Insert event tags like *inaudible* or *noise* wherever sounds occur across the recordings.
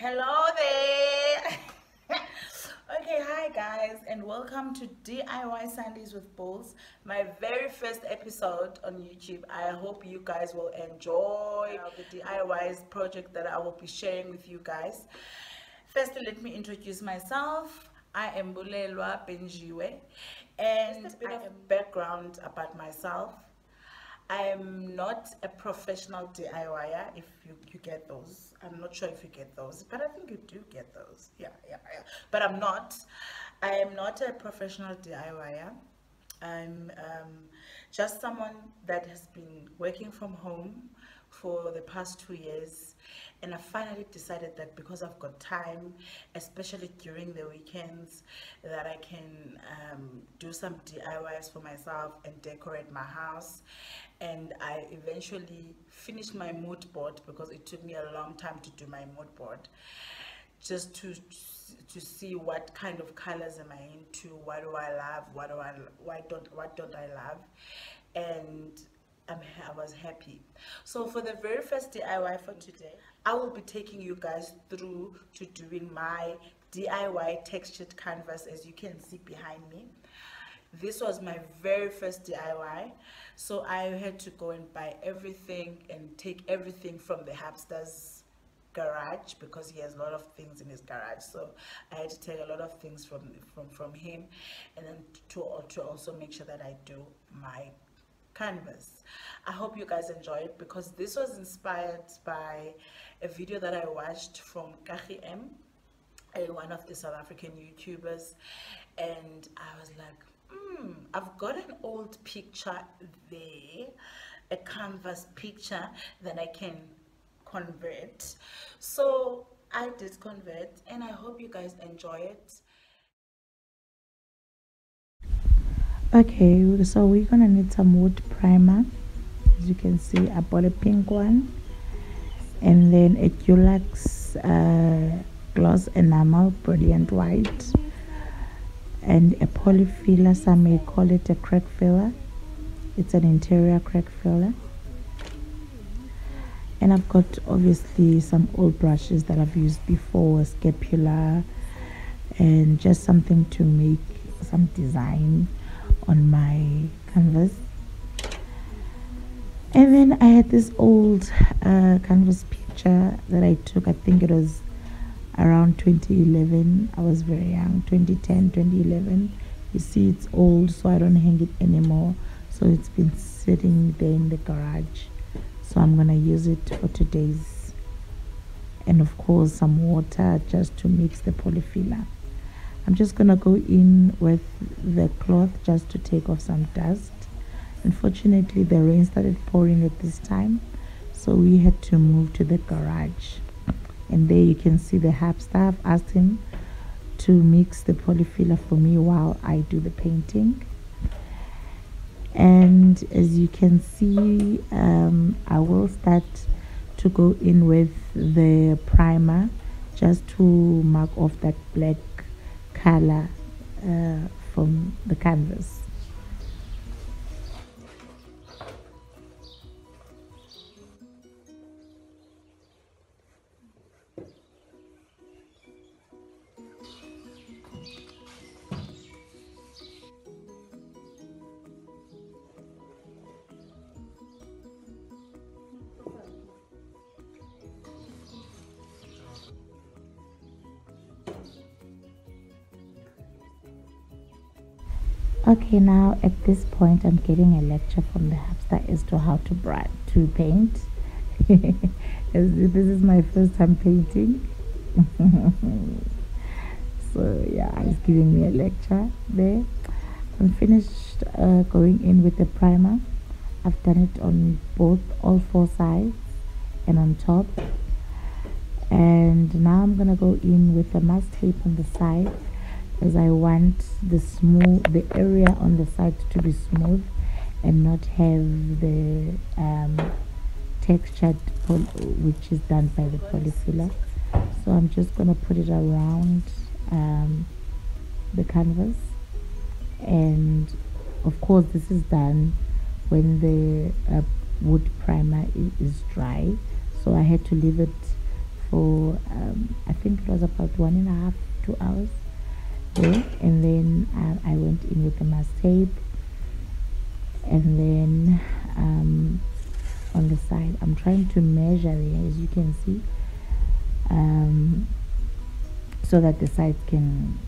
Hello there. *laughs* okay, hi guys, and welcome to DIY Sundays with Bullz, my very first episode on YouTube. I hope you guys will enjoy the DIYs project that I will be sharing with you guys. Firstly, let me introduce myself. I am Bulelwa Benjiwe, and a bit of background about myself. I am not a professional DIYer, if you, you get those. I'm not sure if you get those, but I think you do get those. Yeah, yeah, yeah. But I'm not. I am not a professional DIYer. I'm um, just someone that has been working from home for the past two years. And I finally decided that because I've got time especially during the weekends that I can um, do some DIYs for myself and decorate my house. And I eventually finished my mood board because it took me a long time to do my mood board. Just to to see what kind of colors am I into what do I love what do I why don't what don't I love? And I'm, I was happy. So for the very first DIY for today I will be taking you guys through to doing my DIY textured canvas as you can see behind me. This was my very first DIY so I had to go and buy everything and take everything from the Hapsters garage because he has a lot of things in his garage. So I had to take a lot of things from from from him and then to, to also make sure that I do my canvas. I hope you guys enjoy it because this was inspired by a video that I watched from Kagi M one of the South African YouTubers. And I was like hmm, I've got an old picture there, a canvas picture that I can convert. So I did convert and I hope you guys enjoy it. Okay, so we're gonna need some wood primer. As you can see, I bought a pink one and then a Dulux uh, gloss enamel brilliant white and a polyfiller some may call it a crack filler it's an interior crack filler and I've got obviously some old brushes that I've used before scapular and just something to make some design on my canvas. And then I had this old uh, canvas picture that I took. I think it was around 2011 i was very young 2010 2011 you see it's old so i don't hang it anymore. So it's been sitting there in the garage so i'm gonna use it for today's and of course some water just to mix the polyfiller. I'm just gonna go in with the cloth just to take off some dust. Unfortunately the rain started pouring at this time so we had to move to the garage. And there you can see the half staff asked him to mix the polyfiller for me while I do the painting and as you can see um, I will start to go in with the primer just to mark off that black color uh, from the canvas okay now at this point i'm getting a lecture from the hamster as to how to bright to paint. *laughs* This is my first time painting. *laughs* So yeah he's giving me a lecture there. I'm finished uh, going in with the primer. I've done it on both all four sides and on top. And now i'm gonna go in with the mask tape on the side as I want the smooth the area on the side to be smooth and not have the um, textured which is done by the polyfiller. So I'm just gonna put it around um, the canvas. And of course this is done when the uh, wood primer is dry. So I had to leave it for um, I think it was about one and a half, two hours and then uh, I went in with the mask tape, and then um, on the side I'm trying to measure there, as you can see, um, so that the sides can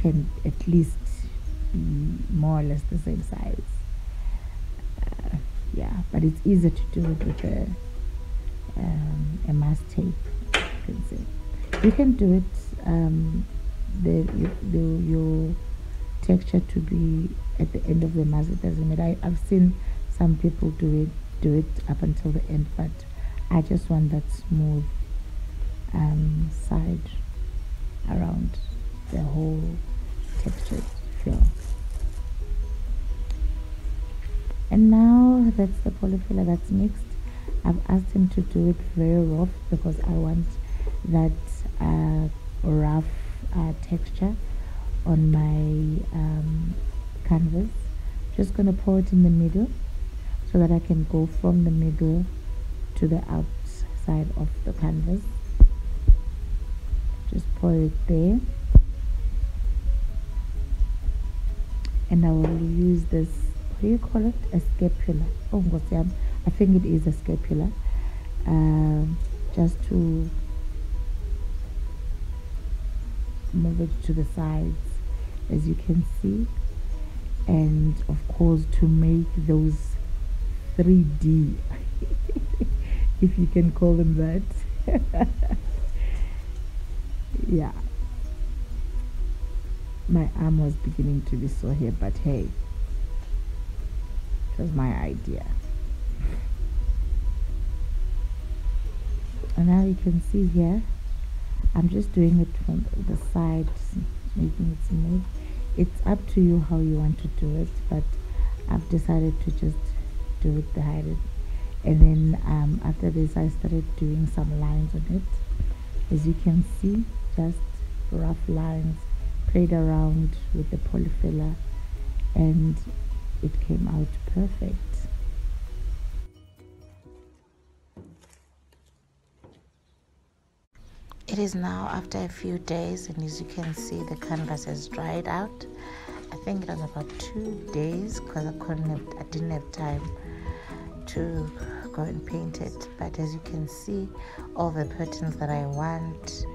can at least be more or less the same size. Uh, yeah, but it's easier to do it with a um, a mask tape. You can say you can do it. The, the your texture to be at the end of the mask. It doesn't matter. I, I've seen some people do it do it up until the end, but I just want that smooth um, side around the whole textured feel. And now that's the polyfiller that's mixed. I've asked him to do it very rough because I want that uh, rough uh, texture on my um, canvas. Just going to pour it in the middle so that I can go from the middle to the outside of the canvas. Just pour it there. And I will use this, what do you call it? A scapula. Oh, I think it is a scapula. Uh, just to move it to the sides as you can see. And of course to make those 3D *laughs* if you can call them that. *laughs* Yeah. My arm was beginning to be sore here but hey it was my idea. *laughs* And now you can see here I'm just doing it from the side making it smooth. It's up to you how you want to do it but I've decided to just do it the height and then um, after this I started doing some lines on it. As you can see just rough lines played around with the polyfiller and it came out perfect It is now after a few days, and as you can see, the canvas has dried out. I think it was about two days because I couldn't have, I didn't have time to go and paint it. But as you can see, all the patterns that I want,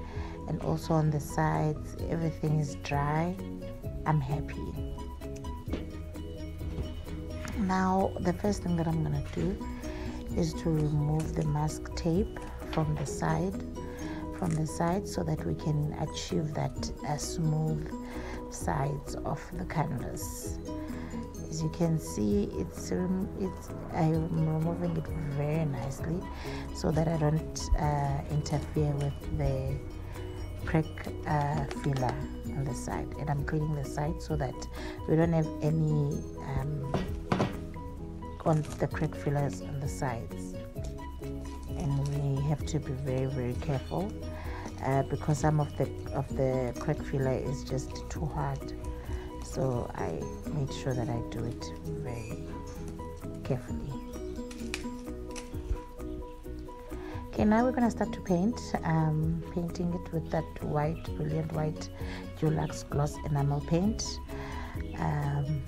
and also on the sides, everything is dry. I'm happy. Now, the first thing that I'm gonna do is to remove the mask tape from the side from the side so that we can achieve that uh, smooth sides of the canvas. As you can see it's it's I'm removing it very nicely so that I don't uh, interfere with the prick uh, filler on the side. And I'm cleaning the side so that we don't have any um, on the prick fillers on the sides. And we have to be very very careful uh, because some of the of the crack filler is just too hard. So I made sure that I do it very carefully. Okay now we're gonna start to paint. Um, painting it with that white brilliant white Dulux gloss enamel paint. Um,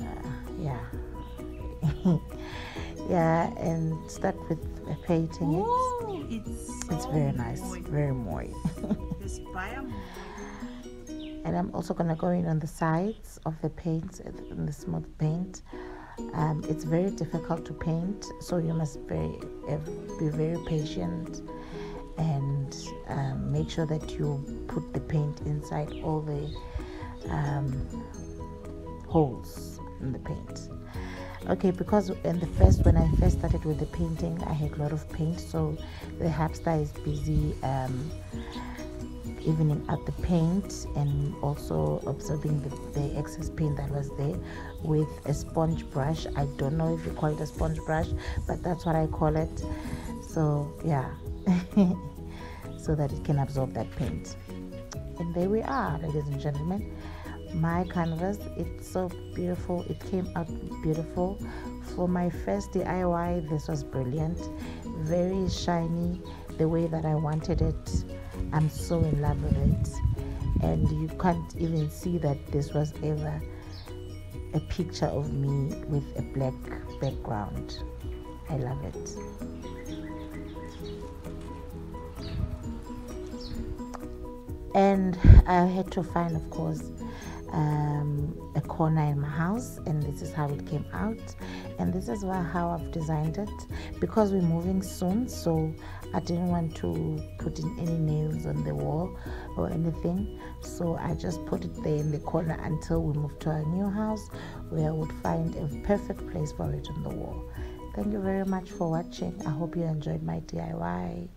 uh, yeah. *laughs* Yeah and start with painting. Ooh, it it's, it's very nice very *laughs* moist. And I'm also gonna go in on the sides of the paint in the smooth paint. Um, it's very difficult to paint so you must very be very patient and um, make sure that you put the paint inside all the um, holes in the paint okay because in the first when i first started with the painting i had a lot of paint so the hamster is busy um, evening out the paint and also absorbing the, the, excess paint that was there with a sponge brush. I don't know if you call it a sponge brush but that's what i call it. So yeah *laughs* so that it can absorb that paint. And there we are ladies and gentlemen my canvas it's so beautiful it came out beautiful for my first DIY, this was brilliant. Very shiny, the way that I wanted it. I'm so in love with it. And you can't even see that this was ever a picture of me with a black background. I love it. And I had to find, of course, um, a corner in my house and this is how it came out. And this is how I've designed it. Because we're moving soon so I didn't want to put in any nails on the wall or anything. So I just put it there in the corner until we move to our new house where I would find a perfect place for it on the wall. Thank you very much for watching. I hope you enjoyed my DIY